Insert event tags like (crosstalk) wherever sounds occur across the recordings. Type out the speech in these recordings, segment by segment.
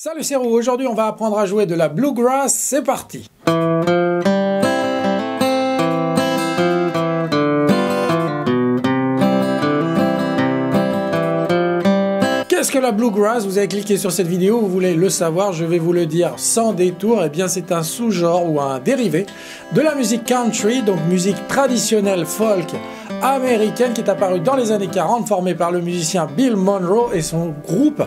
Salut c'est aujourd'hui on va apprendre à jouer de la bluegrass, c'est parti. Qu'est-ce que la bluegrass? Vous avez cliqué sur cette vidéo, vous voulez le savoir, je vais vous le dire sans détour. Eh bien, c'est un sous-genre ou un dérivé de la musique country, donc musique traditionnelle folk américaine qui est apparue dans les années 40, formée par le musicien Bill Monroe et son groupe,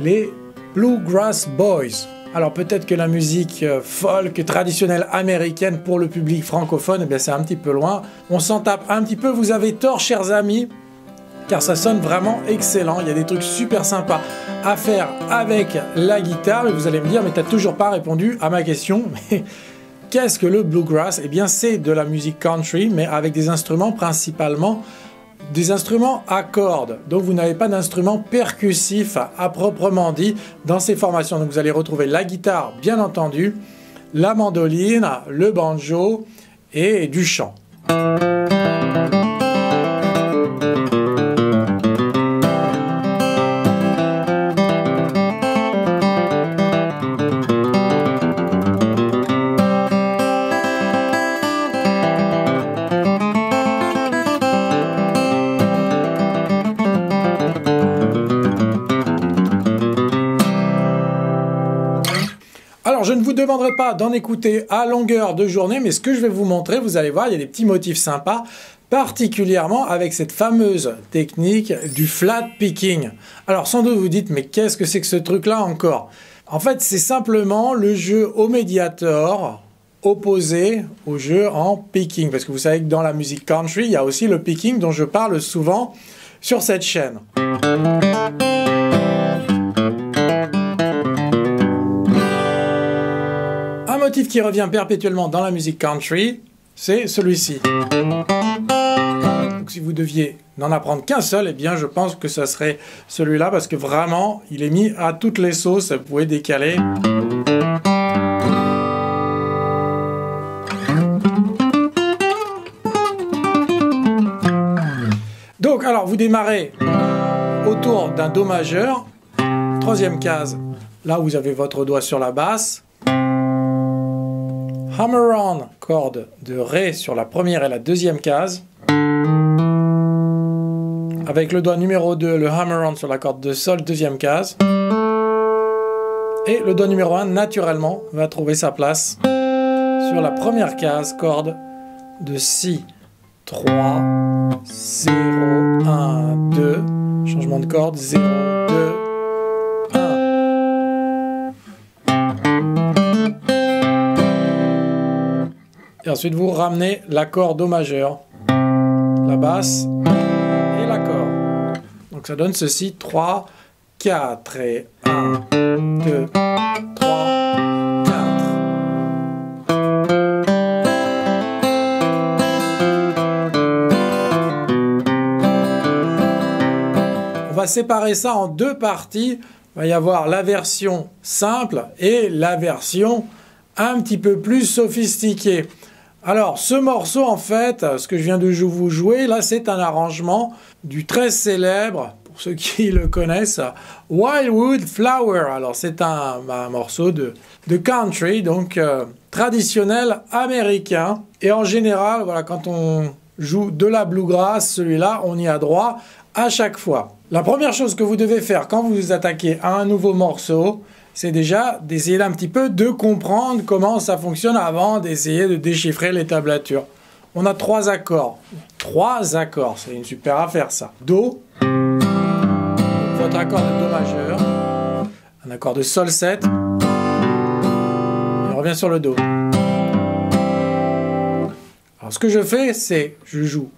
les Bluegrass Boys. Alors peut-être que la musique euh, folk traditionnelle américaine pour le public francophone, eh bien c'est un petit peu loin. On s'en tape un petit peu, vous avez tort chers amis, car ça sonne vraiment excellent. Il y a des trucs super sympas à faire avec la guitare. Et vous allez me dire, mais t'as toujours pas répondu à ma question. (laughs) Qu'est-ce que le bluegrass? Eh bien c'est de la musique country, mais avec des instruments principalement des instruments à cordes. Donc vous n'avez pas d'instrument percussif à proprement dit dans ces formations. Donc vous allez retrouver la guitare, bien entendu, la mandoline, le banjo et du chant. Alors, je ne vous demanderai pas d'en écouter à longueur de journée, mais ce que je vais vous montrer, vous allez voir, il y a des petits motifs sympas, particulièrement avec cette fameuse technique du flat picking. Alors, sans doute vous dites, mais qu'est-ce que c'est que ce truc-là encore? En fait, c'est simplement le jeu au médiator opposé au jeu en picking. Parce que vous savez que dans la musique country, il y a aussi le picking dont je parle souvent sur cette chaîne. Qui revient perpétuellement dans la musique country, c'est celui-ci. Donc si vous deviez n'en apprendre qu'un seul, eh bien je pense que ce serait celui-là parce que vraiment, il est mis à toutes les sauces, vous pouvez décaler. Donc alors vous démarrez autour d'un Do majeur, troisième case, là où vous avez votre doigt sur la basse, hammer-on, corde de Ré sur la première et la deuxième case. Avec le doigt numéro 2, le hammer-on sur la corde de Sol, deuxième case. Et le doigt numéro 1, naturellement, va trouver sa place sur la première case, corde de Si. 3, 0, 1, 2. Changement de corde, 0, Et ensuite, vous ramenez l'accord Do majeur, la basse et l'accord. Donc ça donne ceci 3, 4 et 1, 2, 3, 4. On va séparer ça en deux parties. Il va y avoir la version simple et la version un petit peu plus sophistiquée. Alors, ce morceau, en fait, ce que je viens de vous jouer, là, c'est un arrangement du très célèbre, pour ceux qui (laughs) le connaissent, Wildwood Flower. Alors, c'est un, morceau de, country, donc euh, traditionnel américain. Et en général, voilà, quand on joue de la bluegrass, celui-là, on y a droit à chaque fois. La première chose que vous devez faire quand vous vous attaquez à un nouveau morceau, c'est déjà d'essayer un petit peu de comprendre comment ça fonctionne avant d'essayer de déchiffrer les tablatures. On a trois accords. Trois accords, c'est une super affaire ça. Do, votre accord de Do majeur, un accord de Sol 7, et on revient sur le Do. Alors ce que je fais, c'est je joue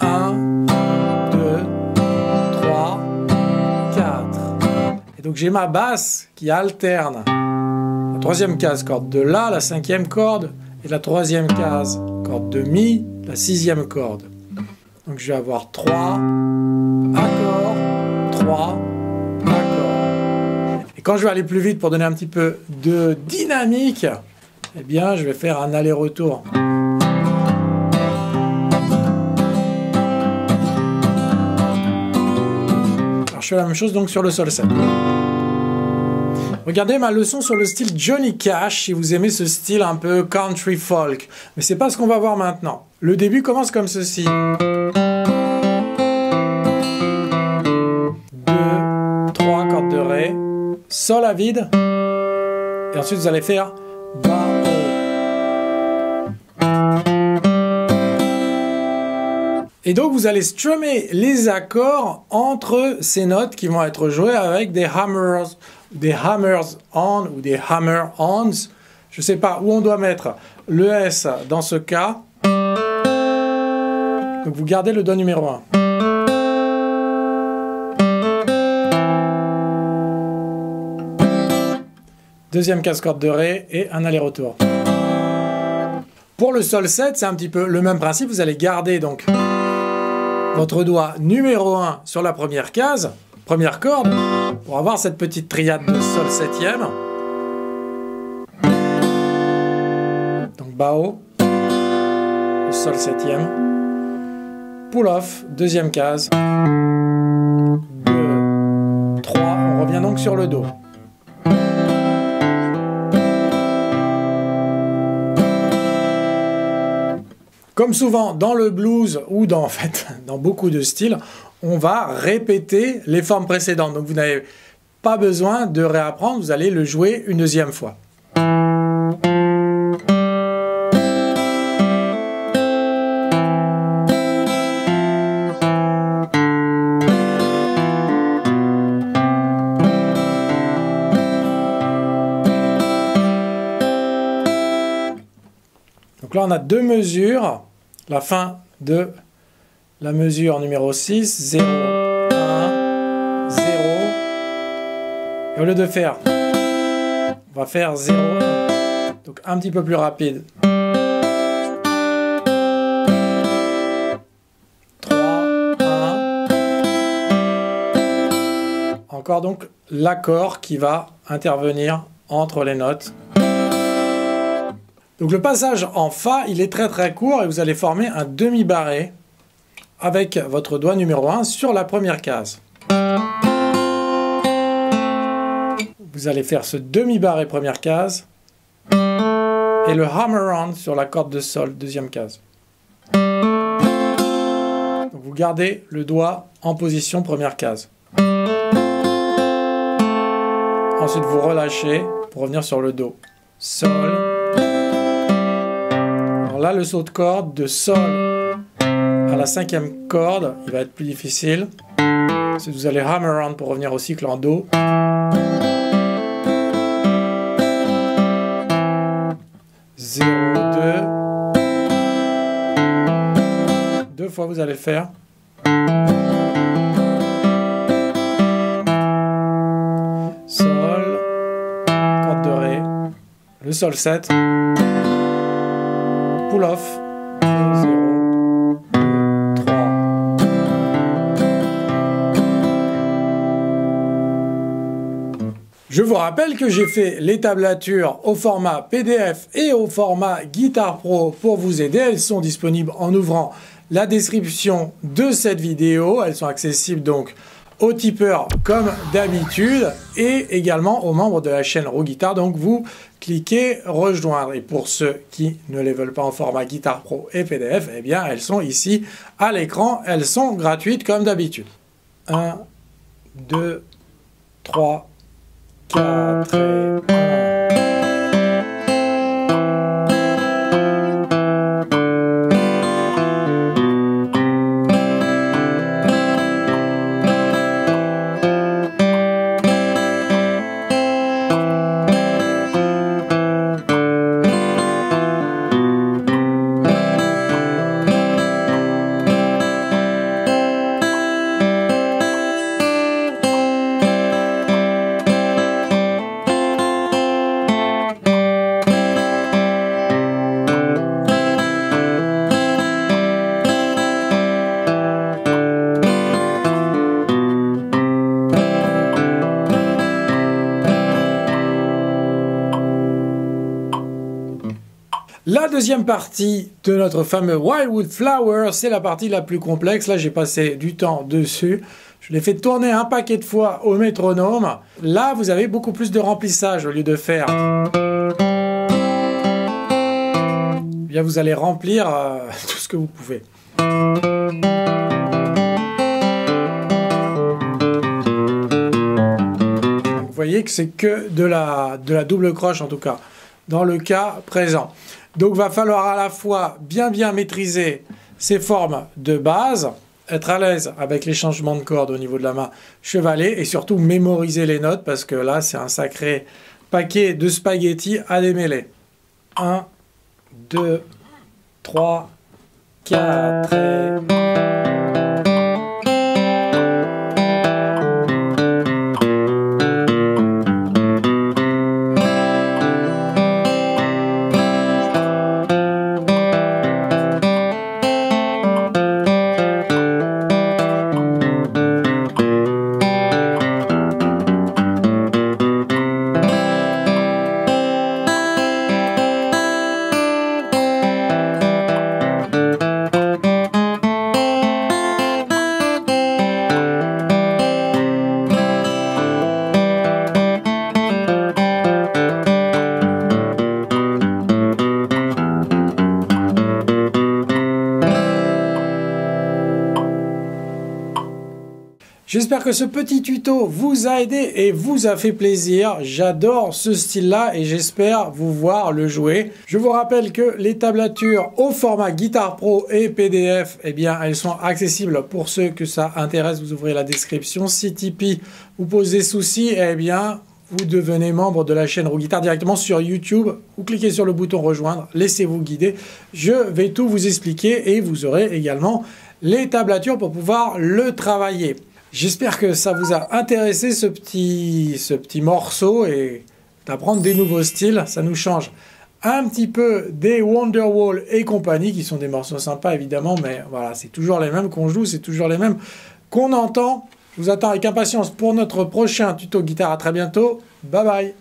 1, donc j'ai ma basse qui alterne. La troisième case, corde de La, la cinquième corde, et la troisième case, corde de Mi, la sixième corde. Donc je vais avoir trois accords, trois accords. Et quand je vais aller plus vite pour donner un petit peu de dynamique, eh bien je vais faire un aller-retour. je fais la même chose donc sur le sol 7. Regardez ma leçon sur le style Johnny Cash si vous aimez ce style un peu country folk. Mais c'est pas ce qu'on va voir maintenant. Le début commence comme ceci. Deux, trois cordes de Ré, Sol à vide, et ensuite vous allez faire Bas, Et donc vous allez strummer les accords entre ces notes qui vont être jouées avec des hammers, des hammers on ou des hammer ons. Je ne sais pas où on doit mettre le S dans ce cas. Donc vous gardez le Do numéro 1. Deuxième casse-corde de Ré et un aller-retour. Pour le Sol 7, c'est un petit peu le même principe. Vous allez garder donc votre doigt numéro 1 sur la première case, première corde, pour avoir cette petite triade de Sol septième. Donc haut, Sol septième, pull off, deuxième case, 2, 3, on revient donc sur le Do. Comme souvent dans le blues ou dans (laughs) beaucoup de styles, on va répéter les formes précédentes. Donc vous n'avez pas besoin de réapprendre, vous allez le jouer une deuxième fois. Donc là, on a deux mesures. La fin de la mesure numéro 6, 0, 1, 0. Et au lieu de faire, on va faire 0, 1. Donc un petit peu plus rapide. 3, 1. Encore donc l'accord qui va intervenir entre les notes. Donc le passage en Fa, il est très très court et vous allez former un demi-barré avec votre doigt numéro 1 sur la première case. Vous allez faire ce demi-barré première case et le hammer-on sur la corde de Sol deuxième case. Vous gardez le doigt en position première case. Ensuite vous relâchez pour revenir sur le Do. Sol, là, le saut de corde de Sol la cinquième corde, il va être plus difficile. Si vous allez hammer on pour revenir au cycle en Do. Deux. Fois vous allez le faire. Sol, corde de Ré, le Sol 7 off Je vous rappelle que j'ai fait les tablatures au format PDF et au format Guitar Pro pour vous aider. Elles sont disponibles en ouvrant la description de cette vidéo. Elles sont accessibles donc aux tipeurs comme d'habitude et également aux membres de la chaîne Rogue Guitar. Donc vous cliquez rejoindre. Et pour ceux qui ne les veulent pas en format Guitar Pro et PDF, eh bien elles sont ici à l'écran. Elles sont gratuites comme d'habitude. 1, 2, 3, 4 et 1. Deuxième partie de notre fameux Wildwood Flower, c'est la partie la plus complexe. Là, j'ai passé du temps dessus. Je l'ai fait tourner un paquet de fois au métronome. Là, vous avez beaucoup plus de remplissage au lieu de faire. Eh bien, vous allez remplir euh, (laughs) tout ce que vous pouvez. vous voyez que c'est que de la, de la double croche en tout cas, dans le cas présent. Donc, va falloir à la fois bien bien maîtriser ces formes de base, être à l'aise avec les changements de cordes au niveau de la main chevalet et surtout mémoriser les notes parce que là c'est un sacré paquet de spaghettis à démêler. 1, 2, 3, 4 et... J'espère que ce petit tuto vous a aidé et vous a fait plaisir. J'adore ce style-là et j'espère vous voir le jouer. Je vous rappelle que les tablatures au format Guitar Pro et PDF, eh bien, elles sont accessibles pour ceux que ça intéresse. Vous ouvrez la description. Si Tipeee vous pose des soucis, eh bien, vous devenez membre de la chaîne Roux Guitar directement sur YouTube. Vous cliquez sur le bouton rejoindre, laissez-vous guider. Je vais tout vous expliquer et vous aurez également les tablatures pour pouvoir le travailler. J'espère que ça vous a intéressé ce petit, ce petit morceau et d'apprendre des nouveaux styles. Ça nous change un petit peu des Wonderwall et compagnie, qui sont des morceaux sympas évidemment, mais voilà, c'est toujours les mêmes qu'on joue, c'est toujours les mêmes qu'on entend. Je vous attends avec impatience pour notre prochain tuto guitare. À très bientôt. Bye bye.